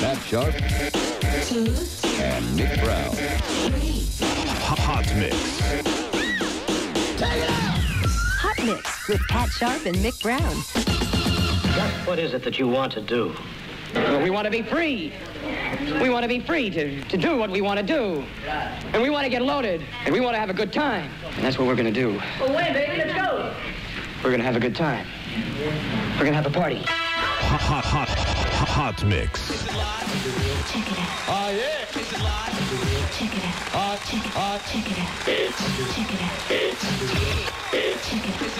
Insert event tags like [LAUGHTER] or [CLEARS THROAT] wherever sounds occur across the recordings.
Pat Sharp, Two. and Mick Brown. Hot Mix. Hot Mix with Pat Sharp and Mick Brown. What is it that you want to do? Well, we want to be free. We want to be free to, to do what we want to do. And we want to get loaded. And we want to have a good time. And that's what we're going to do. Well, wait, baby, let's go. We're going to have a good time. We're going to have a party. Hot, hot, hot, hot, hot Mix. Check it out. Oh, yeah. Check it out. Hot, Check it hot. out. Check it out. Check it out. Check it out.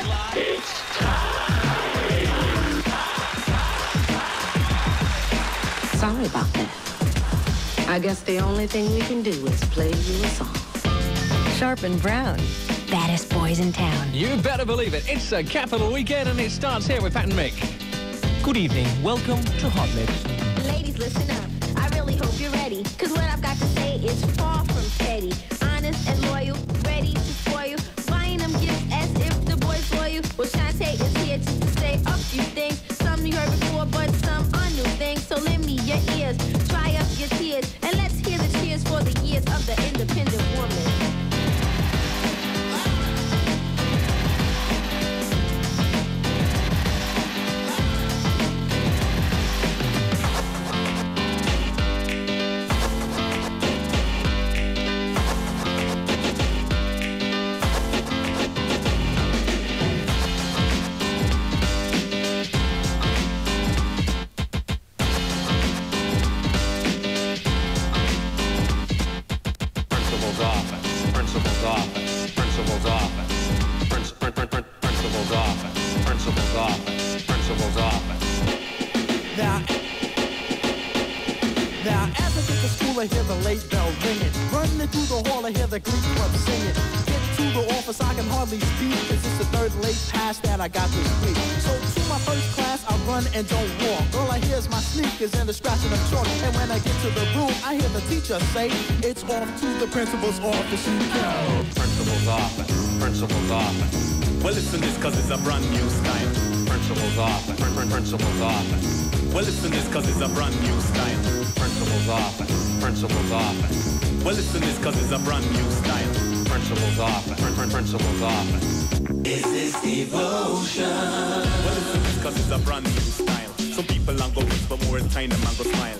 Sorry about that. I guess the only thing we can do is play you a song. Sharp and Brown, baddest boys in town. You better believe it. It's a capital weekend and it starts here with Pat and Mick. Good evening. Welcome to Hot Mix. Ladies, listen up. I really hope you're ready. Cause what I've got to say is far from petty. The glee club singing. Get to the office, I can hardly speak. Cause it's the third late pass that I got this week. So to my first class, I run and don't walk. All I hear is my sneakers and the scratching of chalk. And when I get to the room, I hear the teacher say, It's off to the principal's office you go. Principal's office. Principal's office. Well, listen this cause it's a brand new style. Principal's office. Prin, prin, principal's office. Well, listen this cause it's a brand new style. Principal's office. Principal's office. Well, listen this cause it's a brand new style. Principal's office. Prin, prin, principal's office. Well, listen this cause it's a brand new style. Some people are go whisper more time them and go smile.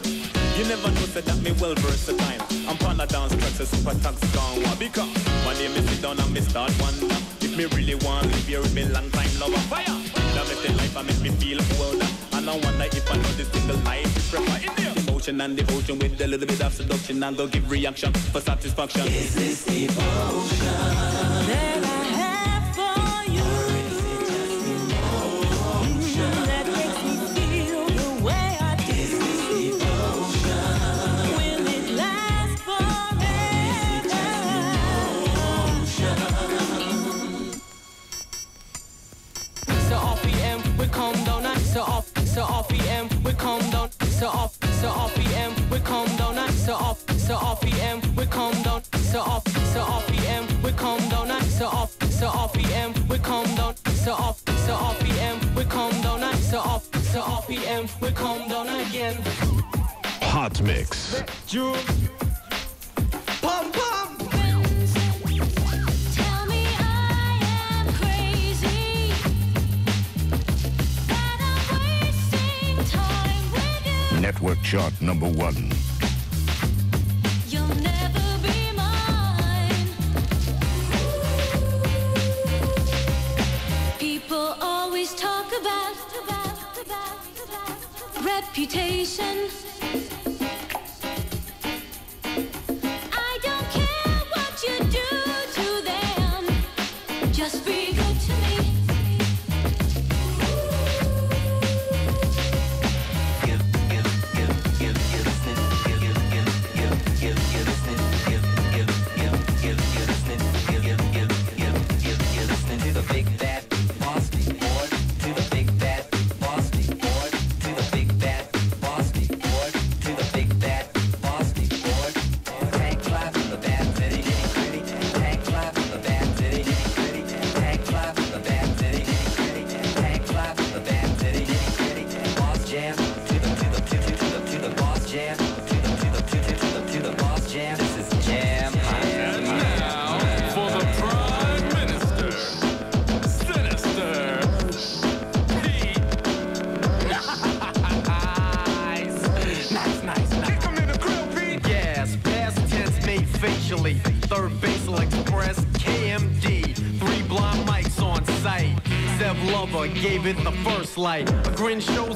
You never know said that me well versatile. I'm pan a dance track, so super tax gone one. Because one day me sit down and me start wonder if me really want live here with me long time lover. Fire! That make the life and make me feel older. I wonder if I know this single is proper in. Emotion and devotion with a little bit of seduction and go give reaction for satisfaction. Is this So so RPM, we calm down. So off, so RPM, we calm down. So off, so RPM, we calm down. So off, so RPM, we calm down. So off, so RPM, we calm down. So off, so RPM, we calm down. So off, so RPM, we calm down again. Hot Mix. Pum Network chart number one. You'll never be mine. People always talk about reputation. like a Grinch show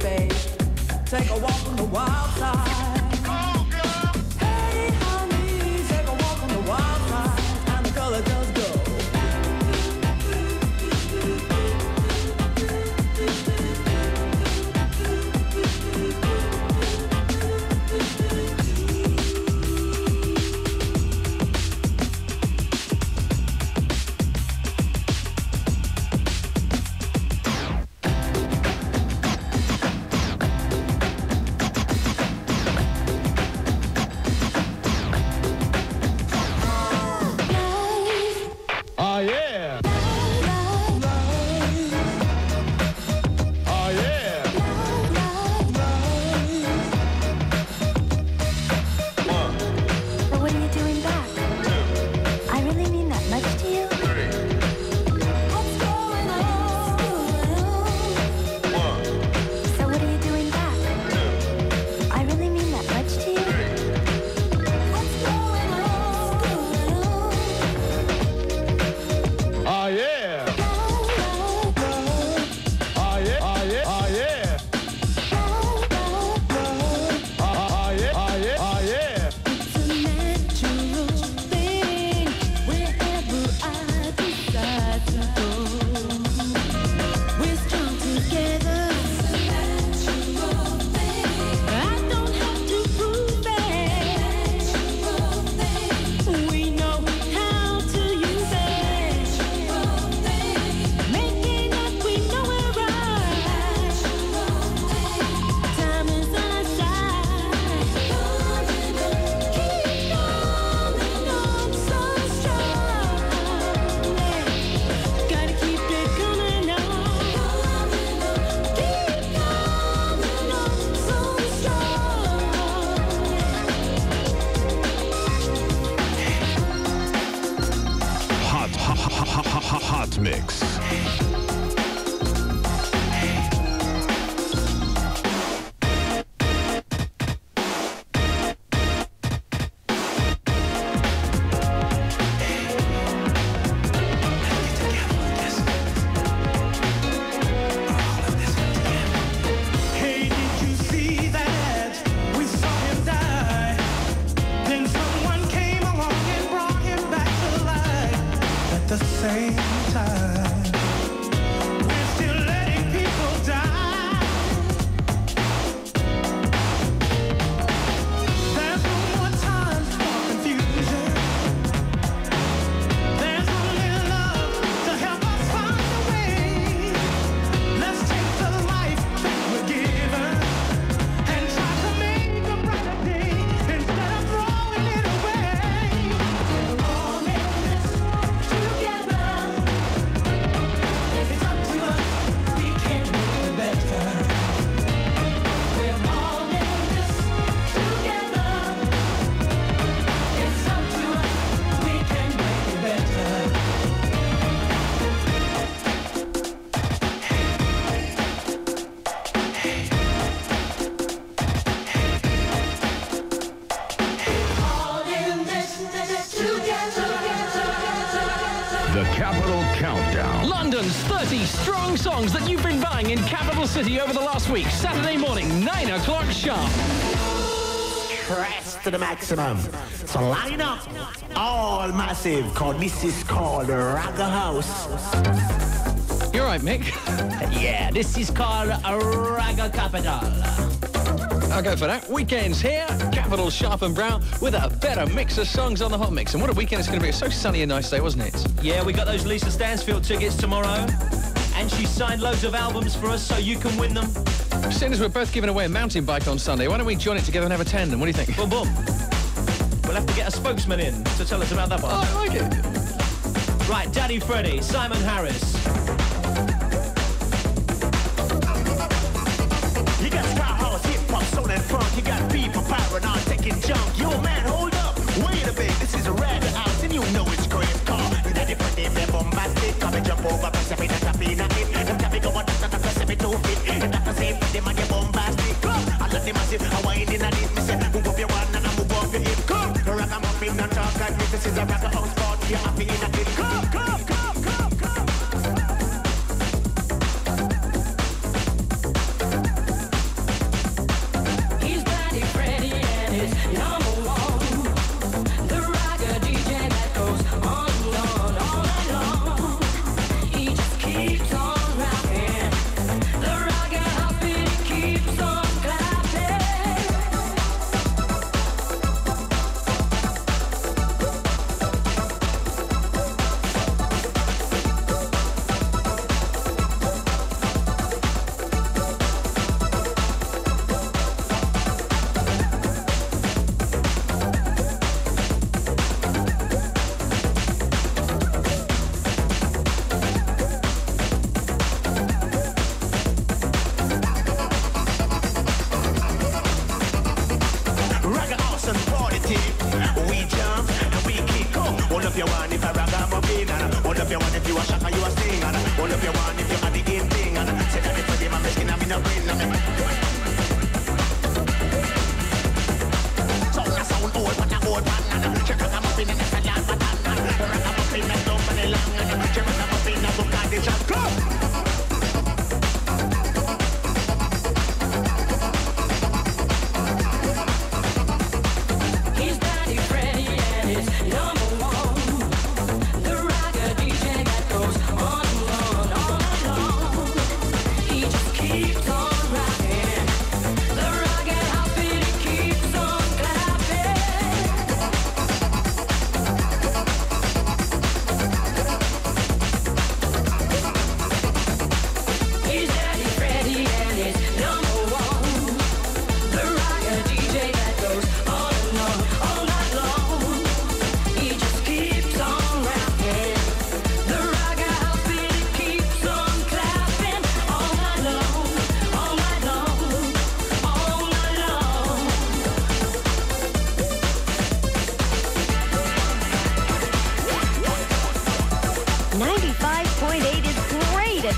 Take a walk on the wild side. City over the last week. Saturday morning, 9 o'clock sharp. Press to the maximum. So line up all massive, cause this is called Ragga House. You're right, Mick. [LAUGHS] yeah, this is called a Ragga Capital. I'll go for that. Weekends here, Capital Sharp and Brown, with a better mix of songs on the hot mix. And what a weekend it's going to be. It's so sunny and nice day, wasn't it? Yeah, we got those Lisa Stansfield tickets tomorrow. And she signed loads of albums for us, so you can win them. Seeing as we're both giving away a mountain bike on Sunday, why don't we join it together and have a tandem? What do you think? Boom, boom. We'll have to get a spokesman in to tell us about that one. Oh, I like it. Right, Daddy Freddy, Simon Harris. You got ska house, hip hop, soul and funk. You got people paranoid taking junk. Yo, man, hold up. Wait a bit. This is a rag house, and you know it's great. Car. Daddy Freddy, they're bombastic. Come and jump over, press every that up in a hit. Them tapping go on, that's not press every two feet. And that's the same for them, you're bombastic. Come. I love the massive. I wind in a this. Me say, move up your one and I move up your hip. Come. Rock 'em up in the talk like me. This is a rock house party. You're happy in a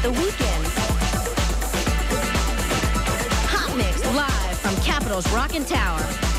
the weekend. Hot Mix live from Capital's Rockin' Tower.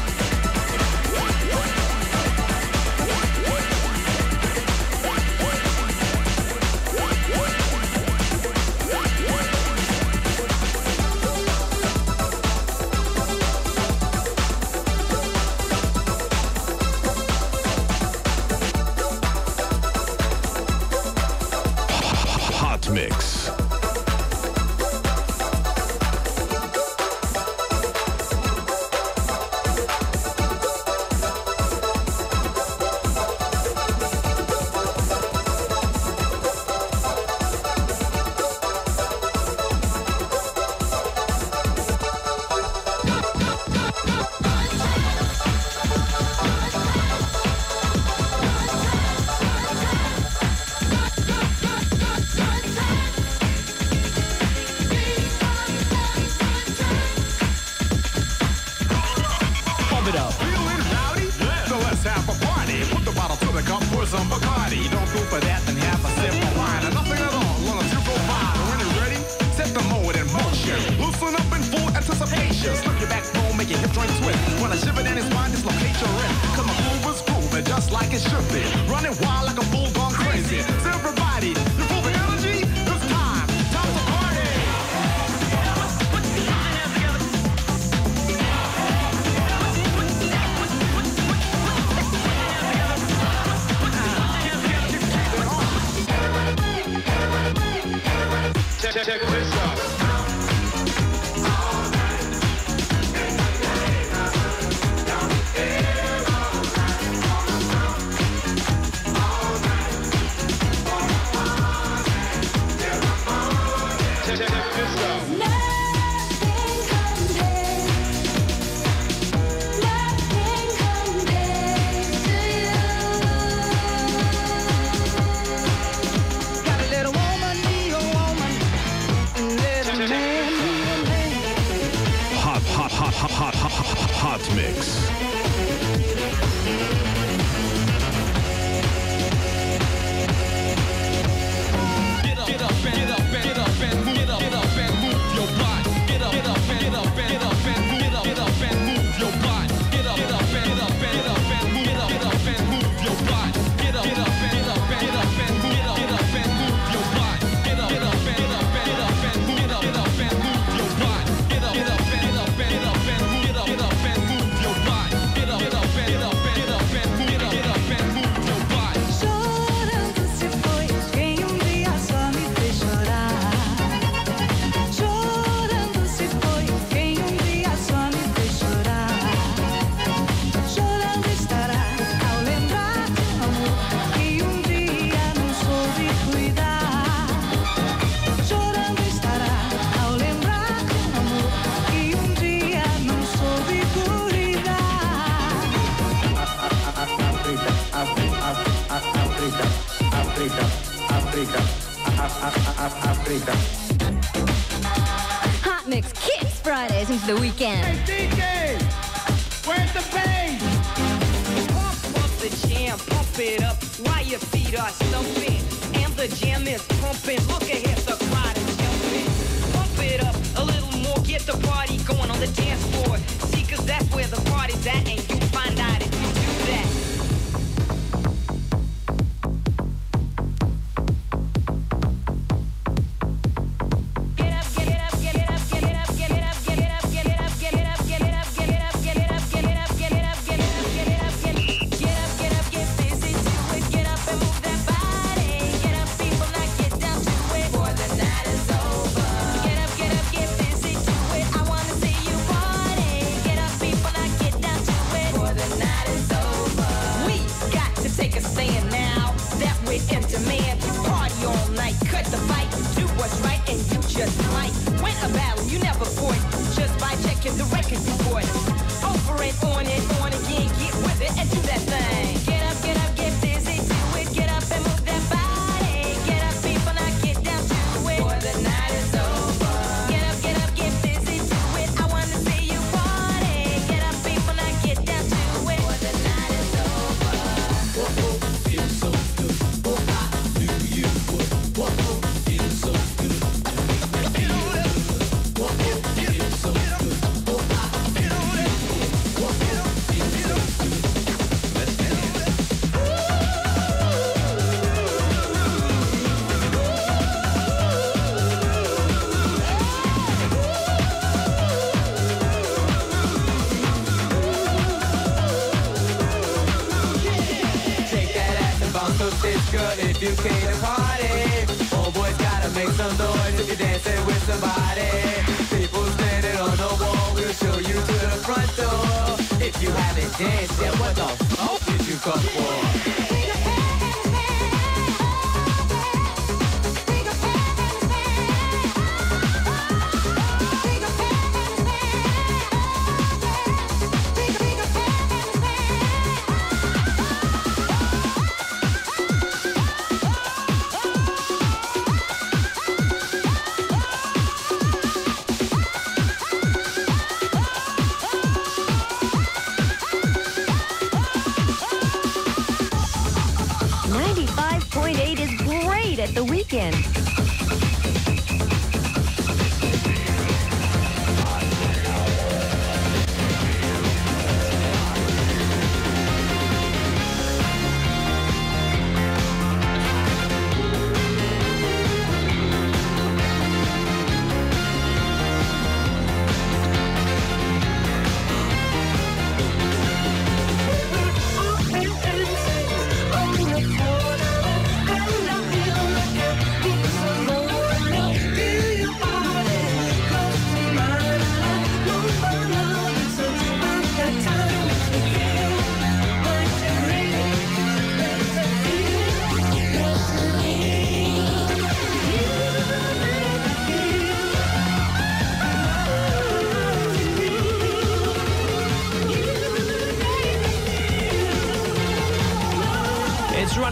your drink swift. When I shiver in his mind, dislocate your wrist. Cause my groove is grooving just like it should be. Running wild like a bull gone crazy. Everybody, you're energy? It's time. Time to party. Check, check. Hot mix. Fuck did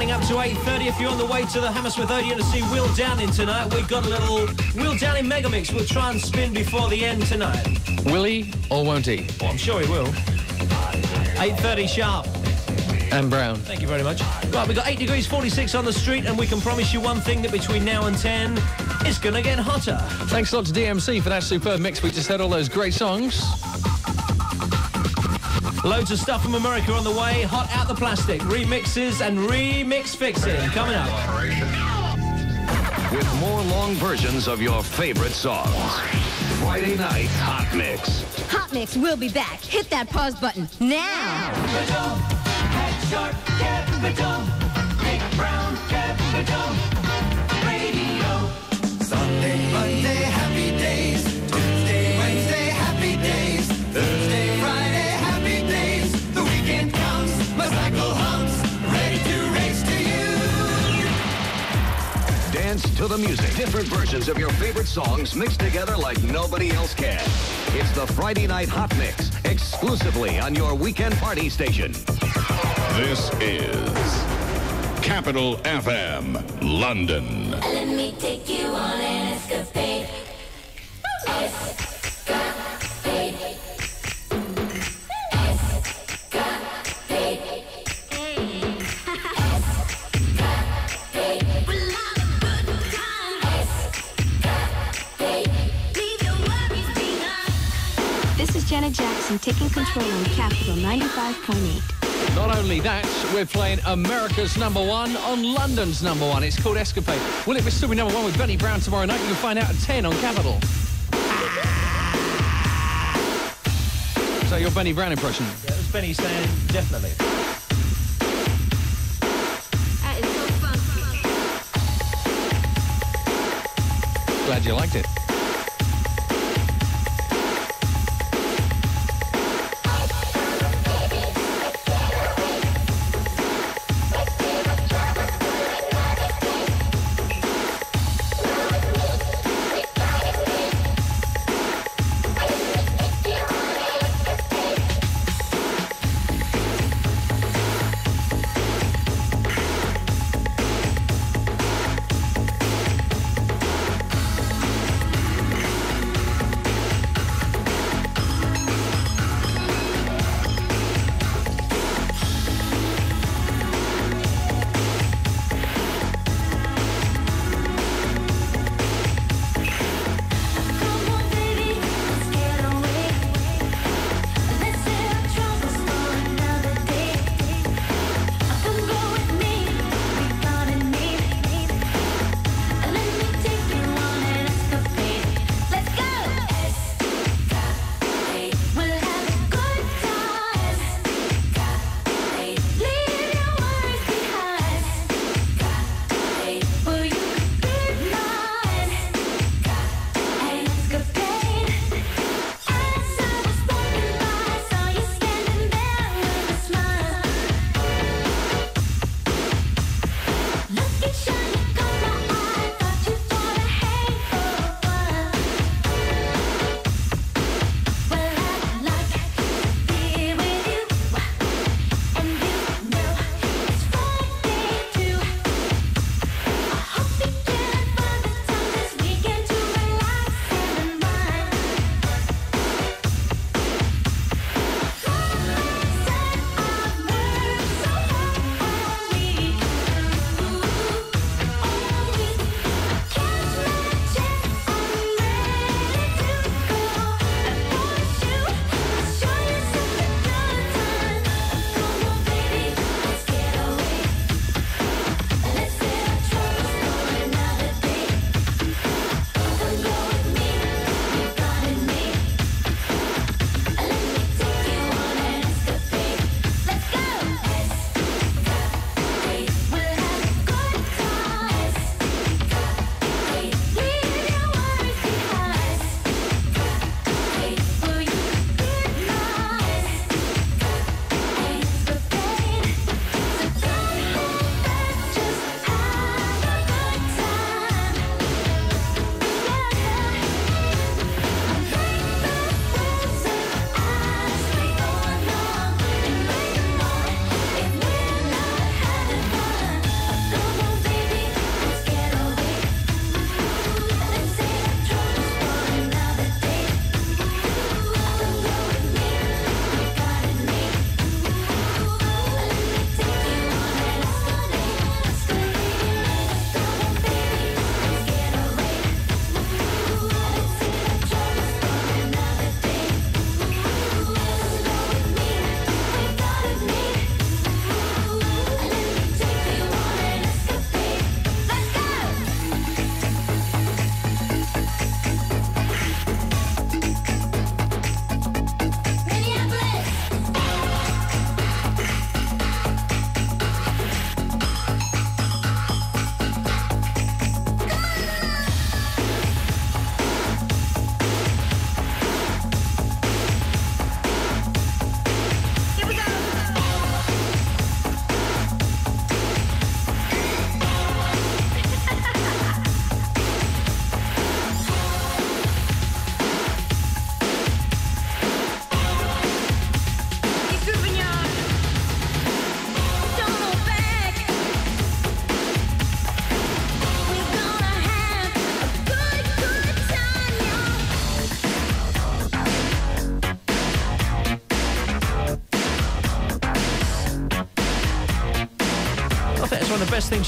to 8.30. If you're on the way to the Hammersmith Odeon to see Will Downing tonight, we've got a little Will Downing Megamix. We'll try and spin before the end tonight. Will he or won't he? Well, I'm sure he will. 8.30 sharp. And Brown. Thank you very much. Right, we've got 8 degrees 46 on the street, and we can promise you one thing, that between now and 10, it's going to get hotter. Thanks a lot to DMC for that superb mix. We just heard all those great songs. Loads of stuff from America on the way. Hot out the plastic. Remixes and remix fixing coming up. With more long versions of your favorite songs. Friday night Hot Mix. Hot Mix will be back. Hit that pause button now. Sharp, Kevin Mick Brown, Kevin to you. Dance to the music. Different versions of your favorite songs mixed together like nobody else can. It's the Friday Night Hot Mix, exclusively on your weekend party station. This is Capital FM, London. Let me take you on an escapade. Escapade. Jackson control on Capital 95.8. Not only that, we're playing America's number one on London's number one. It's called Escapade. Will it be still be number one with Benny Brown tomorrow night? You can find out at 10 on Capital. Is that your Benny Brown impression? Yeah, that's Benny saying definitely. That is so funky. Glad you liked it.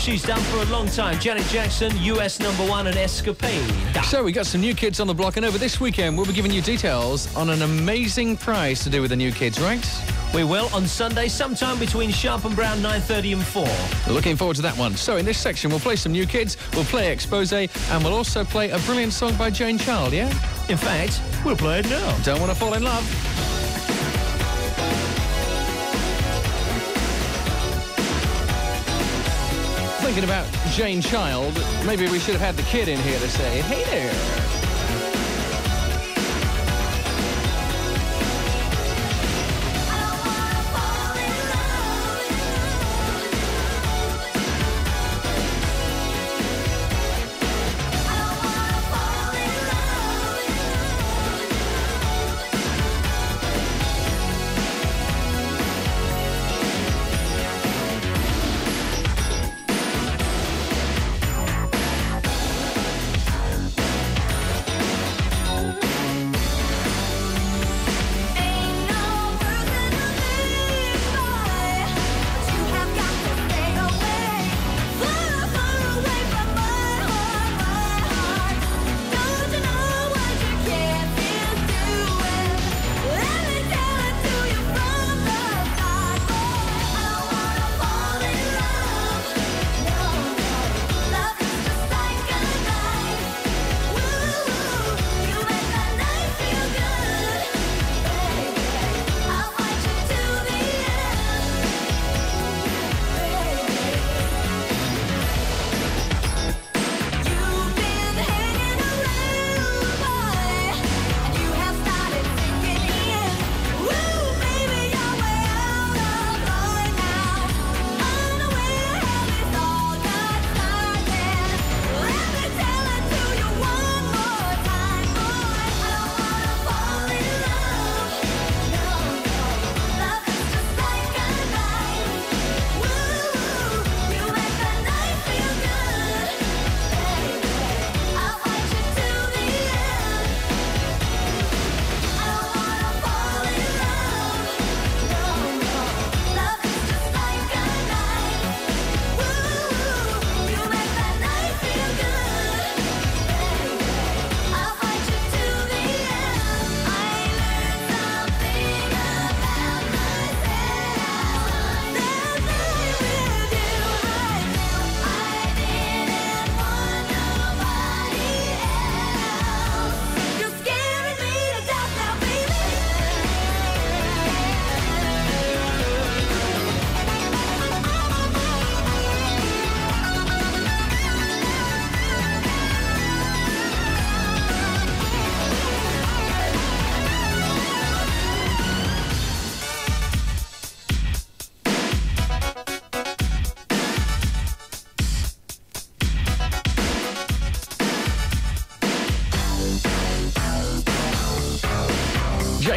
She's done for a long time. Janet Jackson, US number one, and Escapade. So we got some new kids on the block, and over this weekend we'll be giving you details on an amazing prize to do with the new kids, right? We will on Sunday, sometime between Sharp and Brown, 9.30 and 4. Looking forward to that one. So in this section we'll play some new kids, we'll play Expose, and we'll also play a brilliant song by Jane Child, yeah? In fact, we'll play it now. Don't want to fall in love. Thinking about Jane Child, maybe we should have had the kid in here to say, hey there.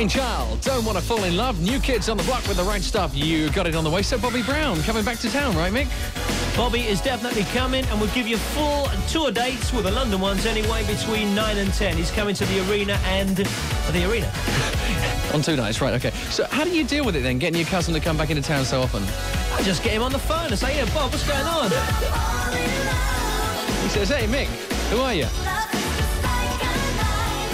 Child, Don't Want to Fall in Love. New kids on the block with the right stuff. You got it on the way. So Bobby Brown coming back to town, right, Mick? Bobby is definitely coming, and we'll give you full tour dates with the London ones anyway between 9 and 10. He's coming to the arena and the arena. [LAUGHS] on two nights, right, okay. So how do you deal with it then, getting your cousin to come back into town so often? I just get him on the phone and say, yeah, Bob, what's going on? He says, hey, Mick, who are you?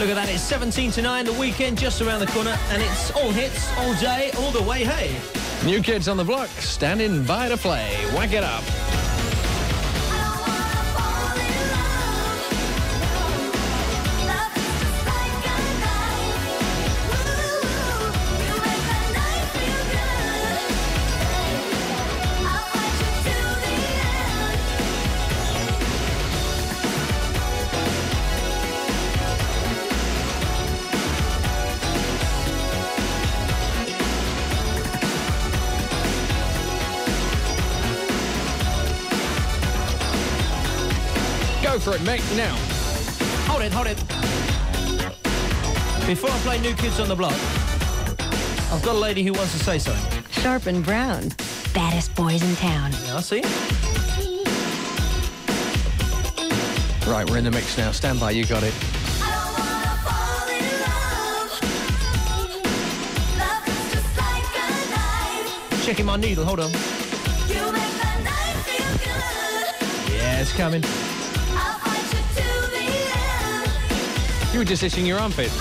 Look at that, it's 17 to 9, the weekend just around the corner, and it's all hits, all day, all the way, hey. New kids on the block, standing by to play. Whack it up. Before I play New Kids on the Block, I've got a lady who wants to say something. Sharp and Brown, baddest boys in town. Yeah, I see. Right, we're in the mix now. Stand by, you got it. Checking my needle, hold on. Yeah, it's coming. You were just itching your armpit.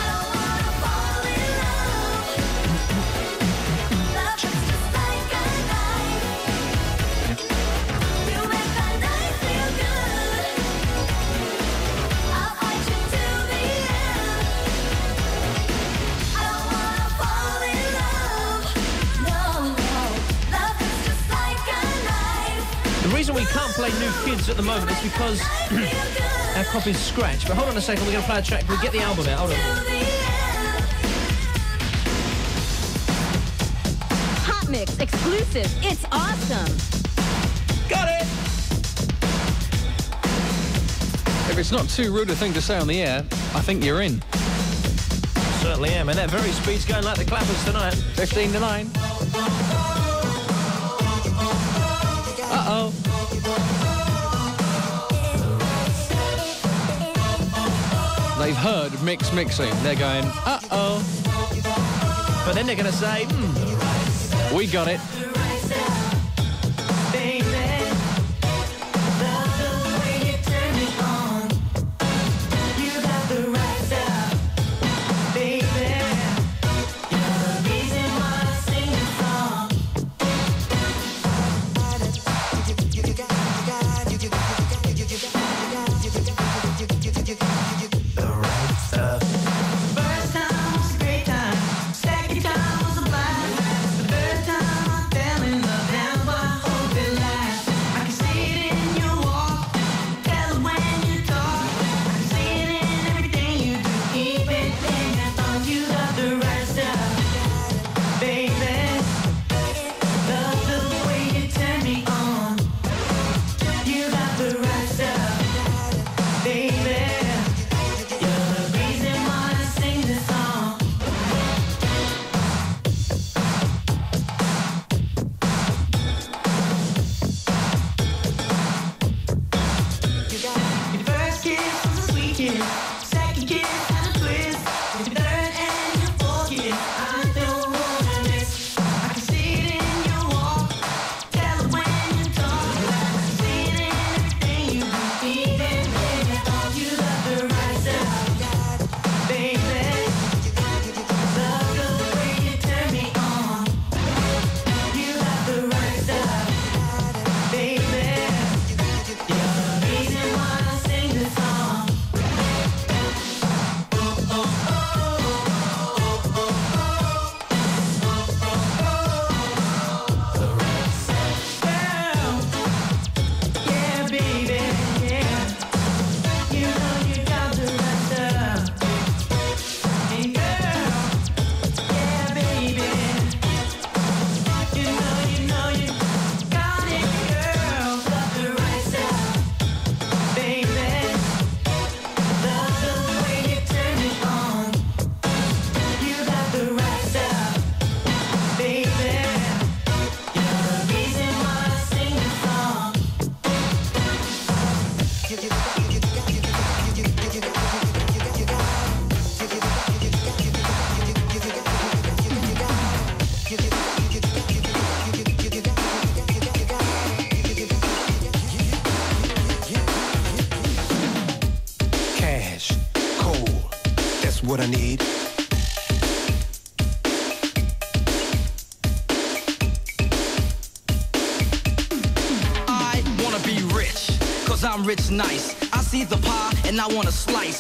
play New Kids at the moment is because [CLEARS THROAT] our copy's scratched. But hold on a second, we're going to play a track. We'll get the album out. Hold on. Hot Mix, exclusive. It's awesome. Got it! If it's not too rude a thing to say on the air, I think you're in. Certainly am, and that very speed's going like the clappers tonight. 15 to 9. heard Mix Mixing. They're going, uh-oh. But then they're going to say, hmm, we got it.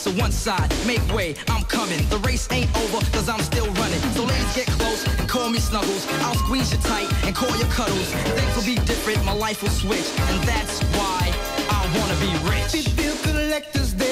to one side, make way, I'm coming. The race ain't over, cause I'm still running. So ladies get close and call me snuggles. I'll squeeze you tight and call you cuddles. Things will be different, my life will switch, and that's why I wanna be rich. It collectors. day.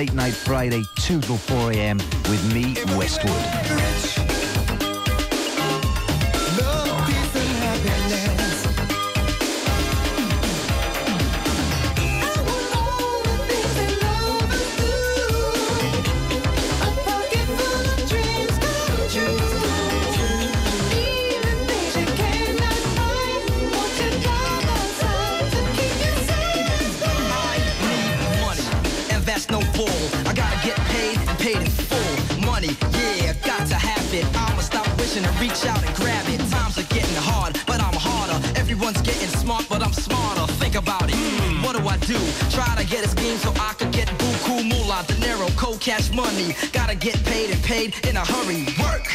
Late Night Friday, 2 till 4 a.m. with me, Westwood. paid in a hurry. Work,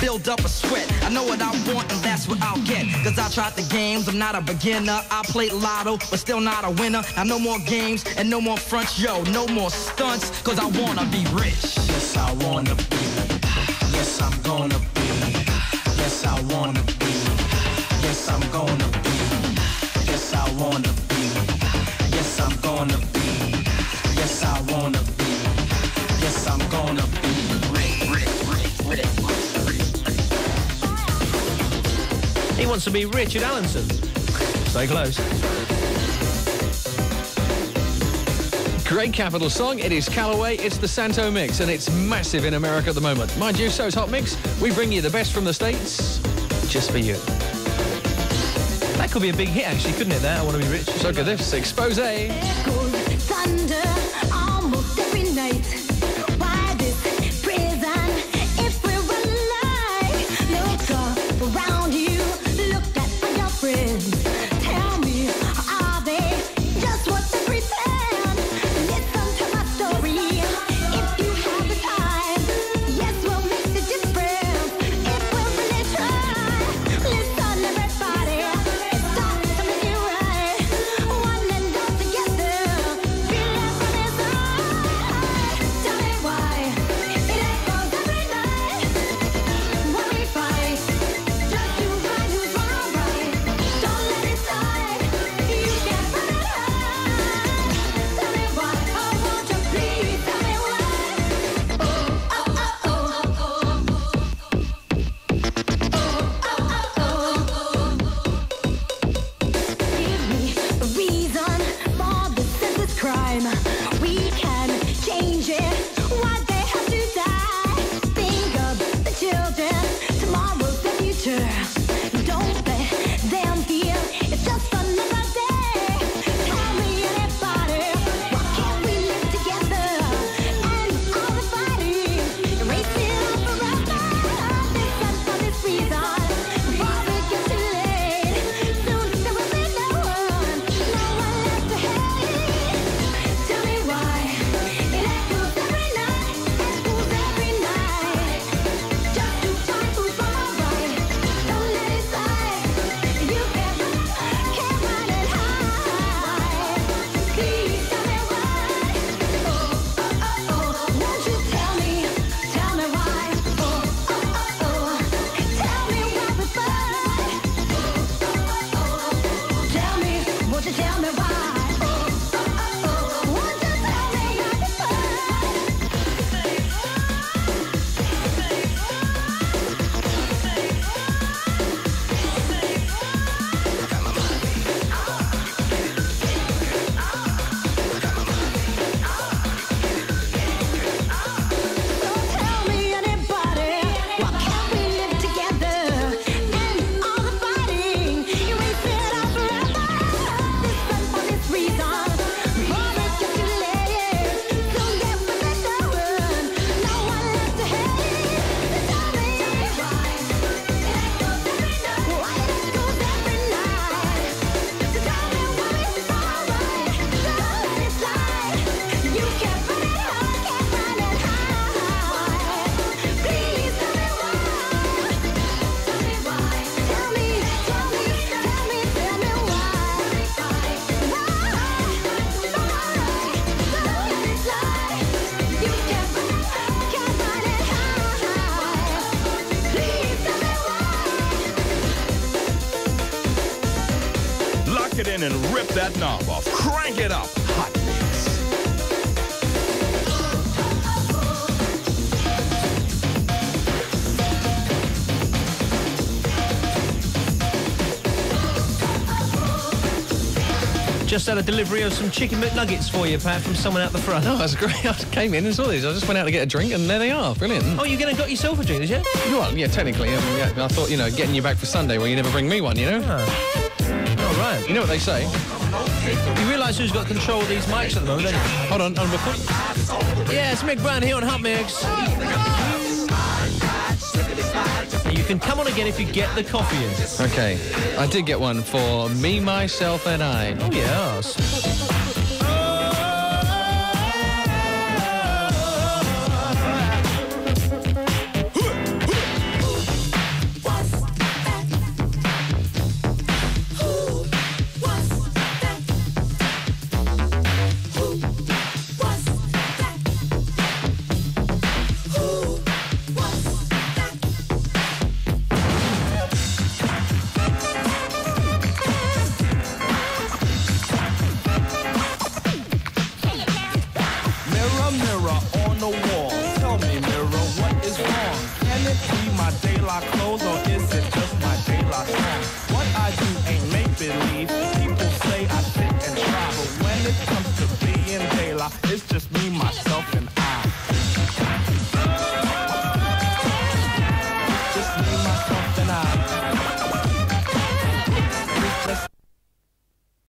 build up a sweat. I know what I want and that's what I'll get. Cause I tried the games, I'm not a beginner. I played lotto, but still not a winner. Now no more games and no more fronts, yo. No more stunts, cause I wanna be rich. Yes, I wanna be. Yes, I'm gonna be. Yes, I wanna be. Yes, I'm gonna be. Yes, I wanna be. Yes, I'm gonna be. wants to be Richard Allenson. Stay close. Great capital song. It is Calloway. It's the Santo mix, and it's massive in America at the moment. Mind you, so is Hot Mix. We bring you the best from the States just for you. That could be a big hit, actually, couldn't it? There, I want to be rich. So at this expose. Had a delivery of some chicken McNuggets for you, Pat, from someone out the front. Oh, that's great. [LAUGHS] I came in and saw these. I just went out to get a drink, and there they are. Brilliant. Oh, you're going to got yourself a drink, did you? Well, yeah, technically. Um, yeah, I thought, you know, getting you back for Sunday where you never bring me one, you know? All right. You know what they say? You realise who's got control of these mics at the moment, you? Hold on, on before. Yeah, it's Mick Brown here on Hot Mix. You can come on again if you get the coffee in. Okay, I did get one for me, myself, and I. Oh, yes.